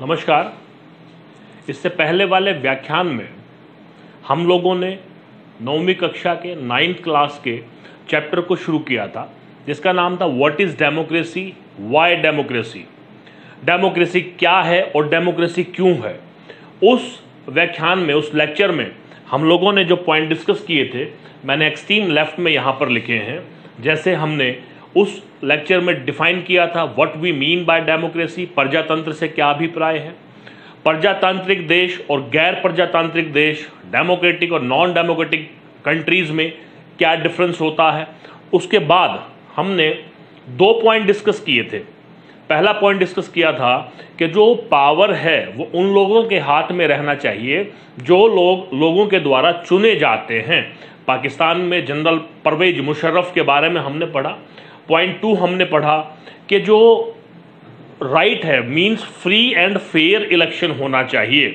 नमस्कार। इससे पहले वाले व्याख्यान में हम लोगों ने नौवीं कक्षा के नाइन्थ क्लास के चैप्टर को शुरू किया था, जिसका नाम था what is democracy why democracy democracy क्या है और डेमोक्रेसी क्यों है? उस व्याख्यान में, उस लेक्चर में हम लोगों ने जो पॉइंट डिस्कस किए थे, मैंने एक्सट्रीम लेफ़्ट में यहाँ पर लिखे हैं, जैसे हमने उस लेक्चर में डिफाइन किया था what we mean by democracy प्रजातंत्र से क्या अभिप्राय है? प्रजातांत्रिक देश और गैर प्रजातांत्रिक देश डेमोक्रेटिक और नॉन डेमोक्रेटिक कंट्रीज़ में क्या डिफरेंस होता है? उसके बाद हमने दो पॉइंट डिस्कस किए थे। पहला पॉइंट डिस्कस किया था कि जो पावर है, वो उन लोगों के हाथ में रहना चाहिए जो लोग, लोगों के द्वारा चुने जाते हैं। पाकिस्तान में जनरल परवेज मुशर्रफ के बारे में हमने पढ़ा। पॉइंट टू हमने पढ़ा कि जो राइट है means free and fair election होना चाहिए।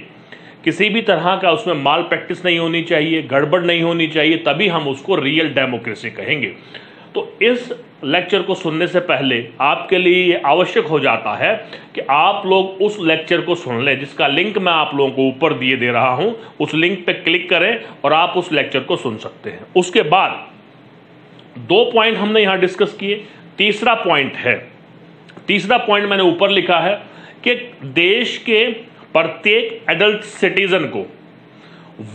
किसी भी तरह का उसमें माल प्रैक्टिस नहीं होनी चाहिए, गड़बड़ नहीं होनी चाहिए, तभी हम उसको रियल डेमोक्रेसी कहेंगे। तो इस लेक्चर को सुनने से पहले आपके लिए ये आवश्यक हो जाता है कि आप लोग उस लेक्चर को सुन लें, जिसका लिंक मैं आप लोगों को ऊपर दिए दे रहा हूँ। उस लिंक पे क्लिक करें और आप उस लेक्चर को सुन सकते हैं। उसके बाद दो पॉइंट हमने यहाँ डिस्कस किए, तीसरा पॉइंट है। तीसरा पॉइंट मैंने ऊपर लिखा है कि देश के प्रत्येक एडल्ट सिटीजन को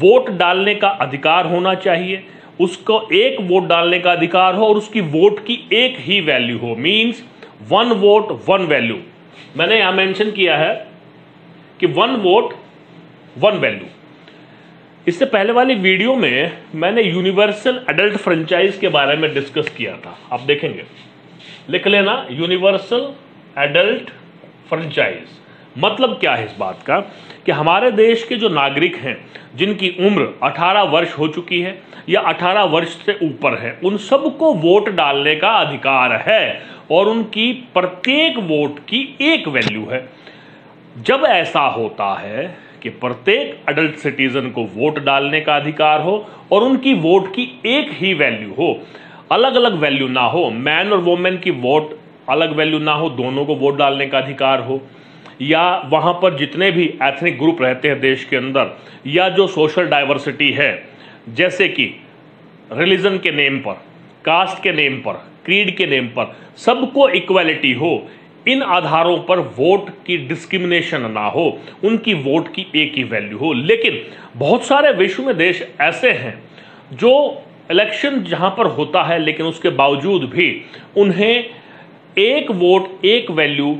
वोट डालने का अधिकार होना चाहिए। उसको एक वोट डालने का अधिकार हो और उसकी वोट की एक ही वैल्यू हो। Means one vote one value मैंने यहाँ मेंशन किया है कि वन वोट वन वैल्यू इससे पहले वाली वीडियो में मैंने यूनिवर्सल एडल्ट फ्रेंचाइज के बारे में डिस्कस किया था। आप देखेंगे। लिख लेना, यूनिवर्सल एडल्ट फ्रेंचाइज। मतलब क्या है इस बात का? कि हमारे देश के जो नागरिक हैं, जिनकी उम्र 18 वर्ष हो चुकी है या 18 वर्ष से ऊपर है, उन सबको वोट डालने का अधिकार है और उनकी प्रत्येक वोट की एक वैल्यू है। जब ऐसा होता है कि प्रत्येक अडल्ट सिटीजन को वोट डालने का अधिकार हो और उनकी वोट की एक ही वैल्यू हो। अलग अलग वैल्यू ना हो। मैन और वोमेन की वोट अलग वैल्यू ना हो, दोनों को वोट डालने का अधिकार हो। या वहाँ पर जितने भी एथनिक ग्रुप रहते हैं देश के अंदर, या जो सोशल डाइवर्सिटी है, जैसे कि रिलीजन के नेम पर कास्ट के नेम पर क्रीड के नेम पर, सबको इक्वलिटी हो। इन आधारों पर वोट की डिस्क्रिमिनेशन ना हो, उनकी वोट की एक ही वैल्यू हो। लेकिन बहुत सारे विश्व में देश ऐसे हैं जो इलेक्शन जहाँ पर होता है, लेकिन उसके बावजूद भी उन्हें एक वोट, एक वैल्यू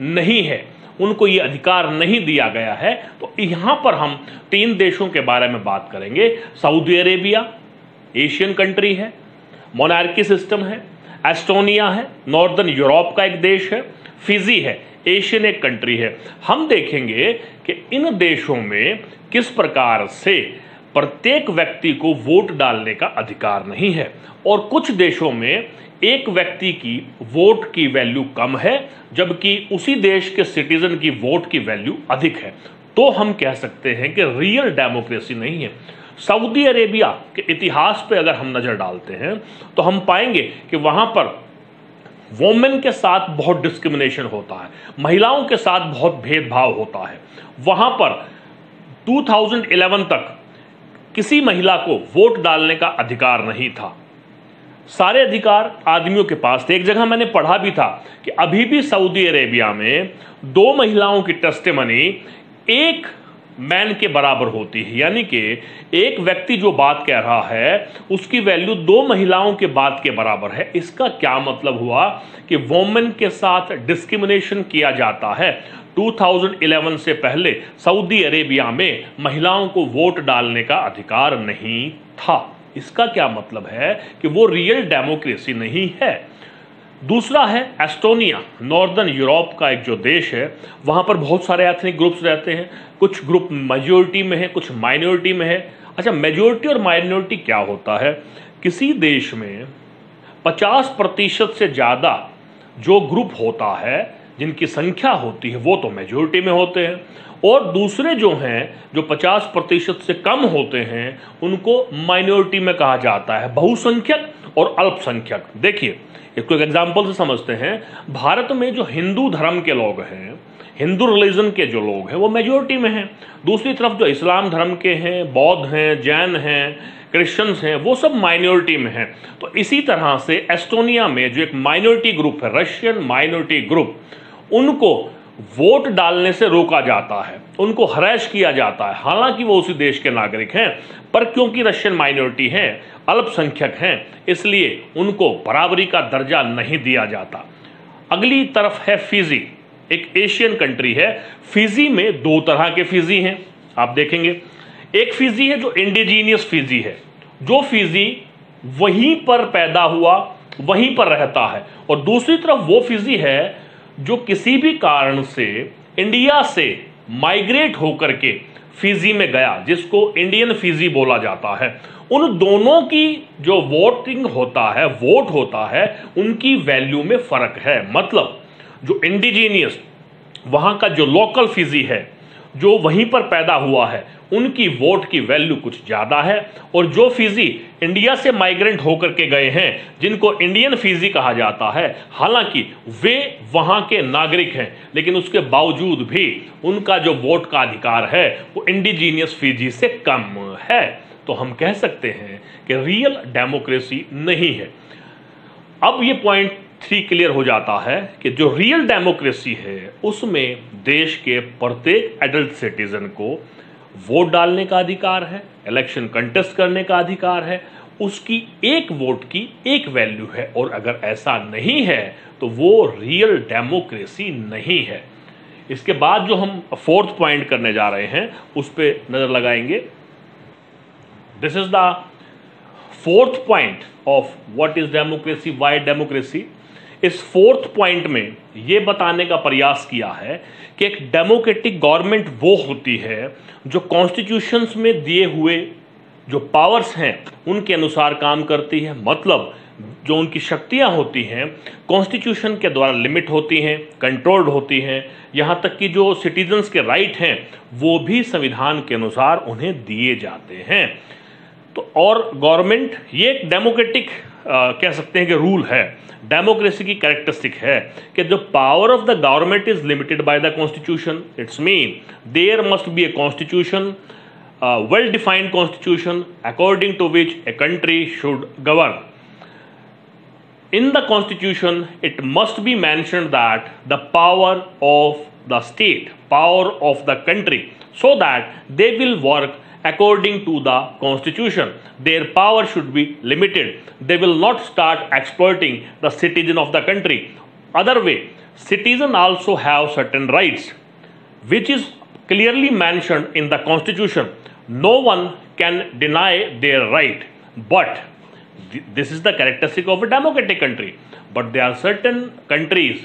नहीं है। उनको ये अधिकार नहीं दिया गया है। तो यहाँ पर हम तीन देशों के बारे में बात करेंगे। सऊदी अरेबिया, एशियन कंट्री है, मोनार्की सिस्टम है, एस्टोनिया है, नॉर्दर्न यूरोप का एक देश है। फिजी है एशियन एक कंट्री है। हम देखेंगे कि इन देशों में किस प्रकार से प्रत्येक व्यक्ति को वोट डालने का अधिकार नहीं है और कुछ देशों में एक व्यक्ति की वोट की वैल्यू कम है, जबकि उसी देश के सिटीजन की वोट की वैल्यू अधिक है। तो हम कह सकते हैं कि रियल डेमोक्रेसी नहीं है। सऊदी अरेबिया के इतिहास पे अगर हम नज़र डालते हैं तो हम पाएँगे कि वहाँ पर वोमेन के साथ बहुत डिस्क्रिमिनेशन होता है। महिलाओं के साथ बहुत भेदभाव होता है। वहाँ पर 2011 तक किसी महिला को वोट डालने का अधिकार नहीं था। सारे अधिकार आदमियों के पास थे। एक जगह मैंने पढ़ा भी था कि अभी भी सऊदी अरेबिया में दो महिलाओं की टेस्टिमनी एक मैन के बराबर होती है। यानी कि एक व्यक्ति जो बात कह रहा है, उसकी वैल्यू दो महिलाओं के बात के बराबर है। इसका क्या मतलब हुआ कि वोमेन के साथ डिस्क्रिमिनेशन किया जाता है। 2011 से पहले सऊदी अरेबिया में महिलाओं को वोट डालने का अधिकार नहीं था। इसका क्या मतलब है कि वो रियल डेमोक्रेसी नहीं है? दूसरा है एस्टोनिया, नॉर्दर्न यूरोप का एक जो देश है, वहाँ पर बहुत सारे एथनिक ग्रुप्स रहते हैं। कुछ ग्रुप मेजोरिटी में है, कुछ माइनॉरिटी में है। अच्छा मेजोरिटी और माइनॉरिटी क्या होता है? किसी देश में 50 प्रतिशत से ज़्यादा जो ग्रुप होता है जिनकी संख्या होती है, वो तो मेजोरिटी में होते हैं। और दूसरे जो हैं, जो 50 प्रतिशत से कम होते हैं, उनको माइनॉरिटी में कहा जाता है। बहुसंख्यक और अल्पसंख्यक। देखिए, इसको एक एग्ज़ाम्पल से समझते हैं। भारत में जो हिंदू धर्म के लोग हैं, हिंदू रिलीजन के जो लोग हैं, वो मेजोरिटी में हैं। दूसरी तरफ़ जो इस्लाम धर्म के हैं, बौद्ध हैं, जैन हैं क्रिश्चियंस हैं, वो सब माइनॉरिटी में हैं। तो इसी तरह से एस्टोनिया में जो एक माइनॉरिटी ग्रुप है रशियन माइनॉरिटी ग्रुप उनको वोट डालने से रोका जाता है, उनको हरैश किया जाता है। हालाँकि वो उसी देश के नागरिक हैं, पर क्योंकि रशियन माइनॉरिटी हैं, अल्पसंख्यक हैं, इसलिए उनको बराबरी का दर्जा नहीं दिया जाता। अगली तरफ़ है फिजी, एक एशियन कंट्री है। फिजी में दो तरह के फिजी हैं, आप देखेंगे। एक फिजी है जो इंडिजीनियस फिजी है, जो फिजी वहीं पर पैदा हुआ, वहीं पर रहता है, और दूसरी तरफ़ वो फिजी है जो किसी भी कारण से इंडिया से माइग्रेट होकर के फिजी में गया, जिसको इंडियन फिजी बोला जाता है, उन दोनों की जो वोटिंग होता है, वोट होता है, उनकी वैल्यू में फ़र्क है। मतलब जो इंडिजीनियस, वहाँ का जो लोकल फिजी है जो वहीं पर पैदा हुआ है, उनकी वोट की वैल्यू कुछ ज़्यादा है और जो फिजी इंडिया से माइग्रेंट होकर के गए हैं, जिनको इंडियन फिजी कहा जाता है, हालाँकि वे वहाँ के नागरिक हैं, लेकिन उसके बावजूद भी उनका जो वोट का अधिकार है, वो इंडिजीनियस फिजी से कम है। तो हम कह सकते हैं कि रियल डेमोक्रेसी नहीं है। अब ये पॉइंट थ्री क्लियर हो जाता है कि जो रियल डेमोक्रेसी है, उसमें देश के प्रत्येक एडल्ट सिटीजन को वोट डालने का अधिकार है इलेक्शन कंटेस्ट करने का अधिकार है, उसकी एक वोट की एक वैल्यू है। और अगर ऐसा नहीं है तो वो रियल डेमोक्रेसी नहीं है। इसके बाद जो हम फोर्थ पॉइंट करने जा रहे हैं, उस पर नज़र लगाएँगे। This is the fourth point of what is democracy why democracy इस फोर्थ पॉइंट में यह बताने का प्रयास किया है कि एक डेमोक्रेटिक गवर्नमेंट वो होती है जो कॉन्स्टिट्यूशंस में दिए हुए जो पावर्स हैं, उनके अनुसार काम करती है। मतलब जो उनकी शक्तियाँ होती हैं कॉन्स्टिट्यूशन के द्वारा लिमिट होती हैं कंट्रोल्ड होती हैं। यहाँ तक कि जो सिटीजन्स के राइट हैं, वो भी संविधान के अनुसार उन्हें दिए जाते हैं। तो और गवर्नमेंट, ये एक डेमोक्रेटिक कह सकते हैं कि रूल है डेमोक्रेसी की कैरेक्टरिस्टिक है कि जो power of the government is limited by the constitution it's mean there must be a constitution well defined constitution according to which a country should govern in the constitution, it must be mentioned that the power of the state, power of the country, so that they will work according to the constitution. Their power should be limited. They will not start exploiting the citizen of the country. Other way, citizen also have certain rights, which is clearly mentioned in the constitution. No one can deny their right. But this is the characteristic of a democratic country. But there are certain countries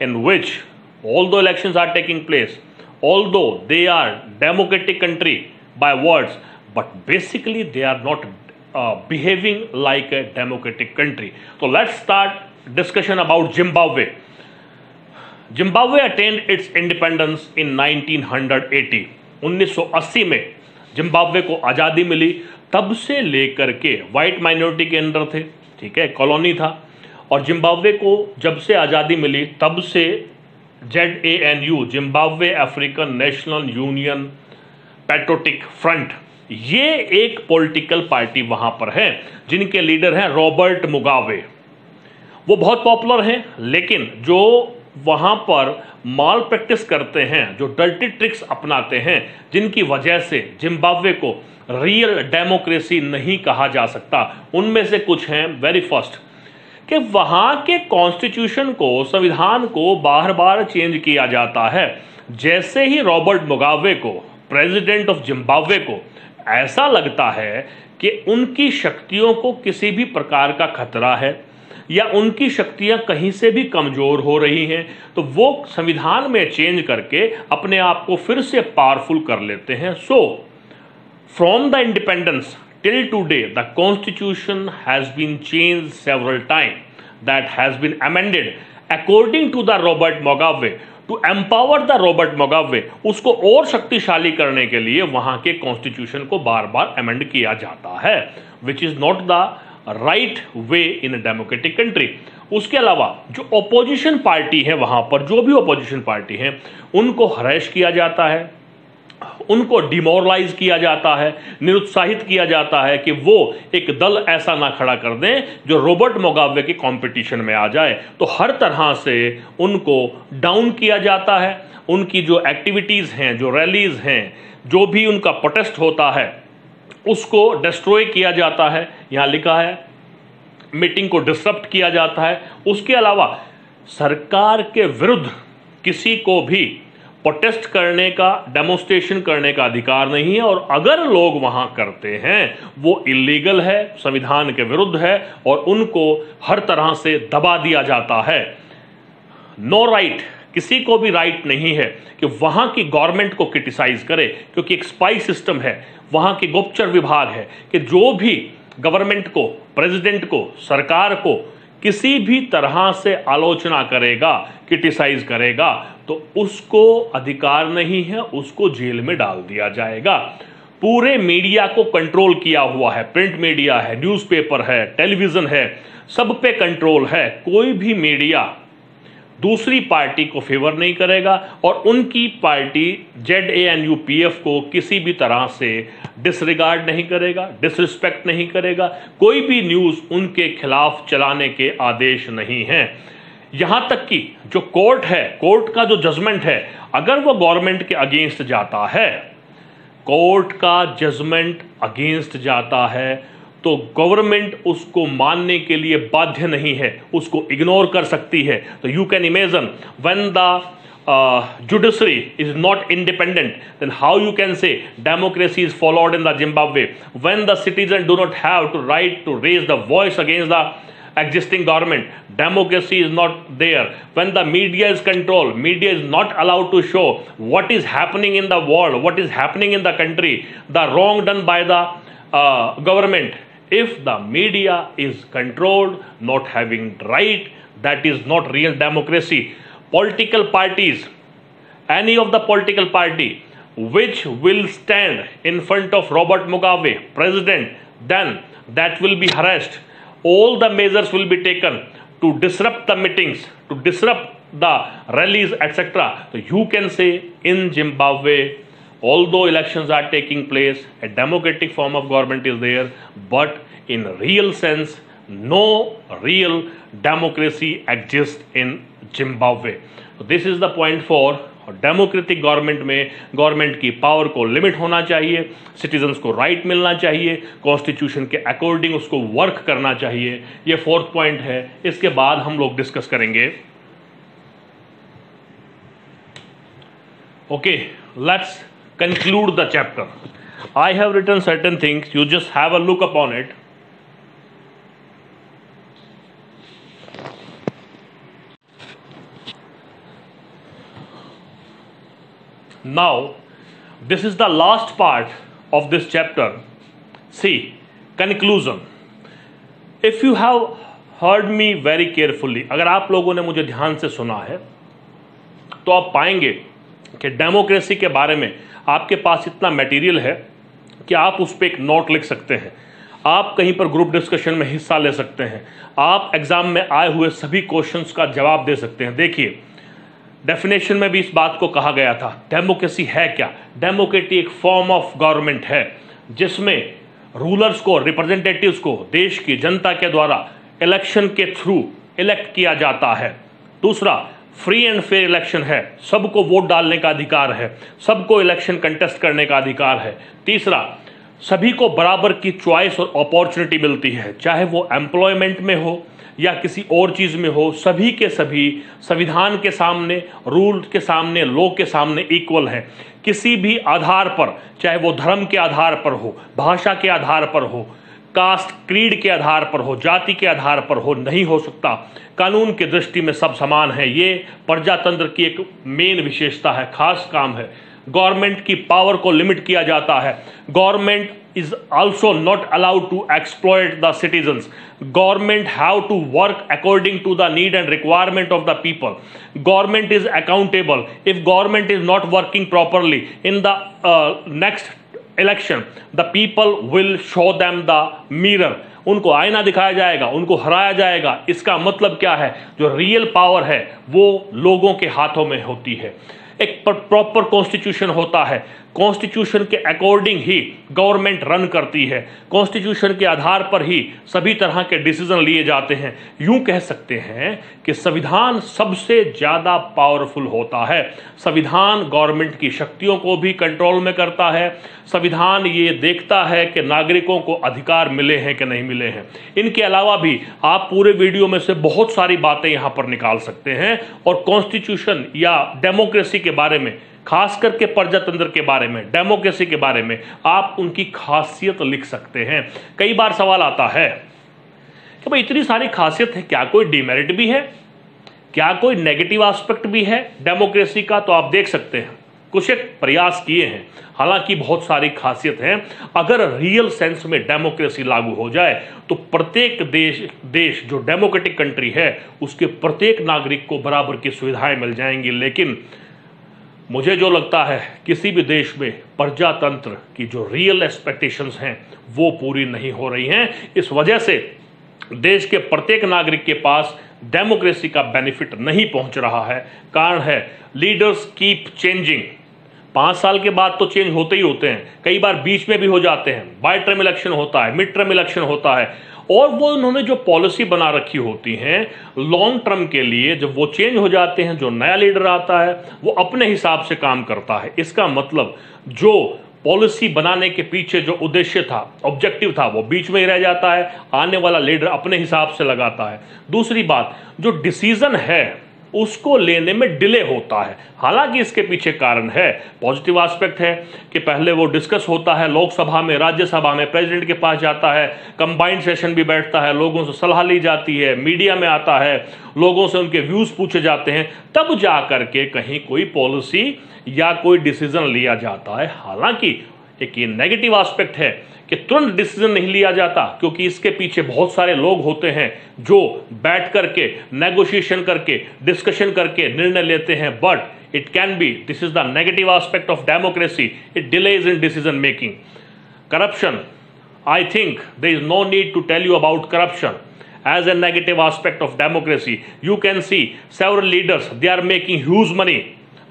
in which, although elections are taking place, although they are democratic country, by words, but basically they are not uh, behaving like a democratic country. So let's start discussion about Zimbabwe. Zimbabwe attained its independence in 1980. 1980 में Zimbabwe को आज़ादी मिली तब से लेकर के white minority के अंदर थे ठीक है कॉलोनी था और जिम्बाब्वे को जब से आज़ादी मिली तब से Z A N U Zimbabwe African National Union Patriotic Front. ये एक पॉलिटिकल पार्टी वहाँ पर है, जिनके लीडर हैं रॉबर्ट मुगावे। वो बहुत पॉपुलर हैं, लेकिन जो वहाँ पर माल प्रैक्टिस करते हैं, जो डल्टी ट्रिक्स अपनाते हैं, जिनकी वजह से जिम्बाब्वे को रियल डेमोक्रेसी नहीं कहा जा सकता, उनमें से कुछ हैं वेरी फ़र्स्ट। कि वहाँ के कॉन्स्टिट्यूशन को, संविधान को बार बार चेंज किया जाता है, जैसे ही रॉबर्ट मुगावे को प्रेसिडेंट ऑफ़ जिम्बाब्वे को, ऐसा लगता है कि उनकी शक्तियों को किसी भी प्रकार का खतरा है, या उनकी शक्तियाँ कहीं से भी कमज़ोर हो रही हैं तो वो संविधान में चेंज करके अपने आप को फिर से पावरफुल कर लेते हैं। So from the independence till today the constitution has been change several time that has been amended according to the Robert Mugabe to empower the Robert Mugabe उसको और शक्तिशाली करने के लिए वहाँ के कॉन्स्टिट्यूशन को बार बार अमेंड किया जाता है which is not the right way in democratic country उसके अलावा जो ओपोजिशन पार्टी है वहाँ पर, जो भी ओपोजिशन पार्टी है, उनको हरेश किया जाता है उनको डिमोरलाइज किया जाता है, निरुत्साहित किया जाता है कि वो एक दल ऐसा ना खड़ा कर दें जो रॉबर्ट मोगावे के कंपटीशन में आ जाए। तो हर तरह से उनको डाउन किया जाता है। उनकी जो एक्टिविटीज़ हैं, जो रैलीज हैं, जो भी उनका प्रोटेस्ट होता है, उसको डिस्ट्रॉय किया जाता है। यहाँ लिखा है मीटिंग को डिस्टर्ब किया जाता है। उसके अलावा सरकार के विरुद्ध किसी को भी प्रोटेस्ट करने का डेमोस्ट्रेशन करने का अधिकार नहीं है और अगर लोग वहाँ करते हैं वो इलीगल है संविधान के विरुद्ध है और उनको हर तरह से दबा दिया जाता है। नो no राइट right, किसी को भी राइट right नहीं है कि वहाँ की गवर्नमेंट को क्रिटिसाइज करे क्योंकि एक स्पाई सिस्टम है। वहाँ के गुप्तचर विभाग है कि जो भी गवर्नमेंट को प्रेसिडेंट को सरकार को किसी भी तरह से आलोचना करेगा, क्रिटिसाइज करेगा तो उसको अधिकार नहीं है, उसको जेल में डाल दिया जाएगा। पूरे मीडिया को कंट्रोल किया हुआ है, प्रिंट मीडिया है, न्यूज़पेपर है, टेलीविज़न है, सब पे कंट्रोल है, कोई भी मीडिया दूसरी पार्टी को फेवर नहीं करेगा और उनकी party Z A N U P F को किसी भी तरह से डिसरिगार्ड नहीं करेगा डिसरिस्पेक्ट नहीं करेगा। कोई भी न्यूज़ उनके खिलाफ चलाने के आदेश नहीं हैं। यहाँ तक कि जो कोर्ट है कोर्ट का जो जजमेंट है, अगर वो गवर्नमेंट के अगेंस्ट जाता है कोर्ट का जजमेंट अगेंस्ट जाता है तो गवर्नमेंट उसको मानने के लिए बाध्य नहीं है, उसको इग्नोर कर सकती है। तो you can imagine when the judiciary is not independent then how you can say democracy is followed in the Zimbabwe when the citizen do not have to right to raise the voice against the existing government democracy is not there when the media is control media is not allowed to show what is happening in the world what is happening in the country the wrong done by the government if the media is controlled not having right that is not real democracy. Political parties any of the political party which will stand in front of robert mugabe president then that will be harassed. All the measures will be taken to disrupt the meetings to disrupt the rallies etc so you can say in zimbabwe although elections are taking place, a democratic form of government is there, but in real sense, no real democracy exists in Zimbabwe. So this is the point for democratic government में government की power को limit होना चाहिए citizens को right right मिलना चाहिए constitution के according उसको वर्क करना चाहिए ये फोर्थ पॉइंट है इसके बाद हम लोग डिस्कस करेंगे okay let's conclude the chapter. I have written certain things, you just have a look upon it. Now, this is the last part of this chapter. See, conclusion. If you have heard me very carefully, अगर आप लोगों ने मुझे ध्यान से सुना है तो आप पाएँगे कि डेमोक्रेसी के बारे में आपके पास इतना मटेरियल है कि आप उस पर एक नोट लिख सकते हैं। आप कहीं पर ग्रुप डिस्कशन में हिस्सा ले सकते हैं। आप एग्ज़ाम में आए हुए सभी क्वेश्चंस का जवाब दे सकते हैं। देखिए डेफिनेशन में भी इस बात को कहा गया था डेमोक्रेसी है क्या? डेमोक्रेटी एक फॉर्म ऑफ़ गवर्नमेंट है, जिसमें रूलर्स को रिप्रेजेंटेटिव्स को, देश की जनता के द्वारा इलेक्शन के थ्रू इलेक्ट किया जाता है। दूसरा फ्री एंड फेयर इलेक्शन है। सबको वोट डालने का अधिकार है। सबको इलेक्शन कंटेस्ट करने का अधिकार है। तीसरा, सभी को बराबर की चॉइस और अपॉर्चुनिटी मिलती है। चाहे वो एम्प्लॉयमेंट में हो या किसी और चीज़ में हो, सभी के सभी संविधान के सामने रूल के सामने लॉ के सामने इक्वल है। किसी भी आधार पर, चाहे वो धर्म के आधार पर हो, भाषा के आधार पर हो कास्ट क्रीड के आधार पर हो, जाति के आधार पर हो, नहीं हो सकता। कानून के दृष्टि में सब समान है। ये प्रजातंत्र की एक मेन विशेषता है, खास काम है। गवर्नमेंट की पावर को लिमिट किया जाता है। Government is also not allowed to exploit the citizens government have to work according to the need and requirement of the people government is accountable if government is not working properly in the next election the people will show them the mirror उनको आईना दिखाया जाएगा, उनको हराया जाएगा। इसका मतलब क्या है? जो रियल पावर है, वो लोगों के हाथों में होती है। एक प्रॉपर कॉन्स्टिट्यूशन होता है। कॉन्स्टिट्यूशन के अकॉर्डिंग ही गवर्नमेंट रन करती है। कॉन्स्टिट्यूशन के आधार पर ही सभी तरह के डिसीज़न लिए जाते हैं। यूँ कह सकते हैं कि संविधान सबसे ज़्यादा पावरफुल होता है। संविधान गवर्नमेंट की शक्तियों को भी कंट्रोल में करता है। संविधान ये देखता है कि नागरिकों को अधिकार मिले हैं कि नहीं मिले हैं। इनके अलावा भी आप पूरे वीडियो में से बहुत सारी बातें यहाँ पर निकाल सकते हैं और कॉन्स्टिट्यूशन या डेमोक्रेसी के बारे में खास करके प्रजातंत्र के बारे में, डेमोक्रेसी के बारे में, आप उनकी खासियत लिख सकते हैं। कई बार सवाल आता है कि भाई, इतनी सारी खासियत है, क्या कोई डिमेरिट भी है? क्या कोई नेगेटिव एस्पेक्ट भी है? डेमोक्रेसी का तो आप देख सकते हैं। कुछ एक प्रयास किए हैं। हालाँकि बहुत सारी खासियत हैं। अगर रियल सेंस में डेमोक्रेसी लागू हो जाए तो प्रत्येक देश देश जो डेमोक्रेटिक कंट्री है, उसके प्रत्येक नागरिक को बराबर की सुविधाएँ मिल जाएँगी। लेकिन मुझे जो लगता है, किसी भी देश में प्रजातंत्र की जो रियल एक्सपेक्टेशंस हैं, वो पूरी नहीं हो रही हैं। इस वजह से देश के प्रत्येक नागरिक के पास डेमोक्रेसी का बेनिफिट नहीं पहुँच रहा है। कारण है लीडर्स कीप चेंजिंग पाँच साल के बाद तो चेंज होते ही होते हैं। कई बार बीच में भी हो जाते हैं। बाई टर्म इलेक्शन होता है मिड टर्म इलेक्शन होता है। और वो उन्होंने जो पॉलिसी बना रखी होती हैं लॉन्ग टर्म के लिए जब वो चेंज हो जाते हैं, जो नया लीडर आता है, वो अपने हिसाब से काम करता है। इसका मतलब जो पॉलिसी बनाने के पीछे जो उद्देश्य था ऑब्जेक्टिव था, वो बीच में ही रह जाता है। आने वाला लीडर अपने हिसाब से लगाता है। दूसरी बात, जो डिसीज़न है उसको लेने में डिले होता है। हालाँकि इसके पीछे कारण है। पॉजिटिव एस्पेक्ट है कि पहले वो डिस्कस होता है, लोकसभा में, राज्यसभा में, प्रेसिडेंट के पास जाता है, कंबाइंड सेशन भी बैठता है, लोगों से सलाह ली जाती है, मीडिया में आता है, लोगों से उनके व्यूज़ पूछे जाते हैं, तब जा करके कहीं कोई पॉलिसी या कोई डिसीज़न लिया जाता है। हालाँकि एक ये नेगेटिव एस्पेक्ट है कि तुरंत डिसीज़न नहीं लिया जाता, क्योंकि इसके पीछे बहुत सारे लोग होते हैं जो बैठ करके नेगोशिएशन करके डिस्कशन करके निर्णय लेते हैं। But it can be this is the negative aspect of democracy it delays in decision making corruption I think there is no need to tell you about corruption as a negative aspect of democracy. You can see several leaders, they are making huge money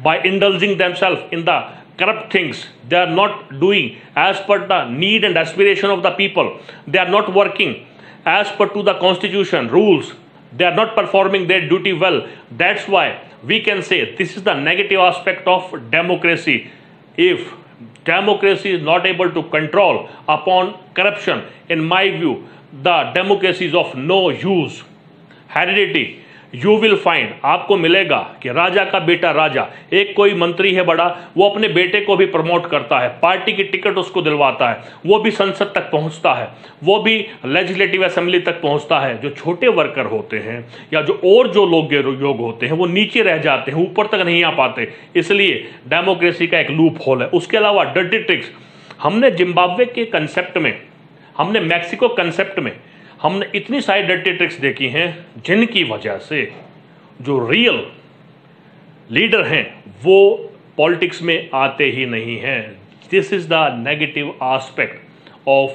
by indulging themselves in the corrupt things. They are not doing as per the need and aspiration of the people. They are not working as per to the constitution rules. They are not performing their duty well. That's why we can say this is the negative aspect of democracy. If democracy is not able to control upon corruption, in my view, the democracy is of no use. Heredity you will find आपको मिलेगा कि राजा का बेटा राजा, एक कोई मंत्री है बड़ा, वो अपने बेटे को भी प्रमोट करता है, पार्टी की टिकट उसको दिलवाता है, वो भी संसद तक पहुँचता है, वो भी लेजिस्लेटिव असेंबली तक पहुँचता है, जो छोटे वर्कर होते हैं, या जो और जो लोग योग होते हैं, वो नीचे रह जाते हैं, ऊपर तक नहीं आ पाते, इसलिए डेमोक्रेसी का एक लूप होल है। उसके अलावा डर्टी ट्रिक्स हमने जिम्बाब्वे के कंसेप्ट में, हमने मैक्सिको कंसेप्ट में हमने इतनी सारी डर्टी ट्रिक्स देखी हैं जिनकी वजह से जो रियल लीडर हैं, वो पॉलिटिक्स में आते ही नहीं हैं। This is the negative aspect of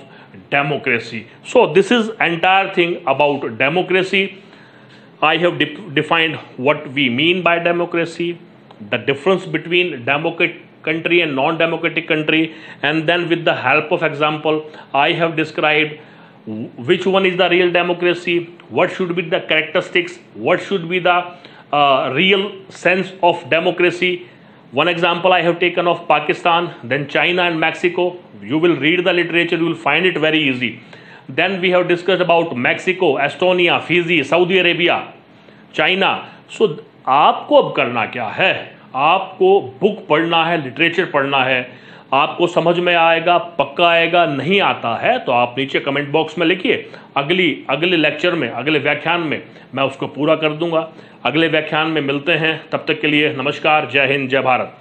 democracy so this is entire thing about democracy I have defined what we mean by democracy the difference between democrat country and non democratic country and then with the help of example I have described which one is the real democracy, what should be the characteristics, what should be the uh, real sense of democracy. One example I have taken of Pakistan, then China and Mexico. You will read the literature, you will find it very easy. Then we have discussed about Mexico, Estonia, Fiji, Saudi Arabia, China. So आपको अब करना क्या है आपको book पढ़ना है literature पढ़ना है आपको समझ में आएगा, पक्का आएगा, नहीं आता है तो आप नीचे कमेंट बॉक्स में लिखिए। अगली, अगले लेक्चर में, अगले व्याख्यान में मैं उसको पूरा कर दूँगा। अगले व्याख्यान में मिलते हैं। तब तक के लिए नमस्कार। जय हिंद, जय भारत।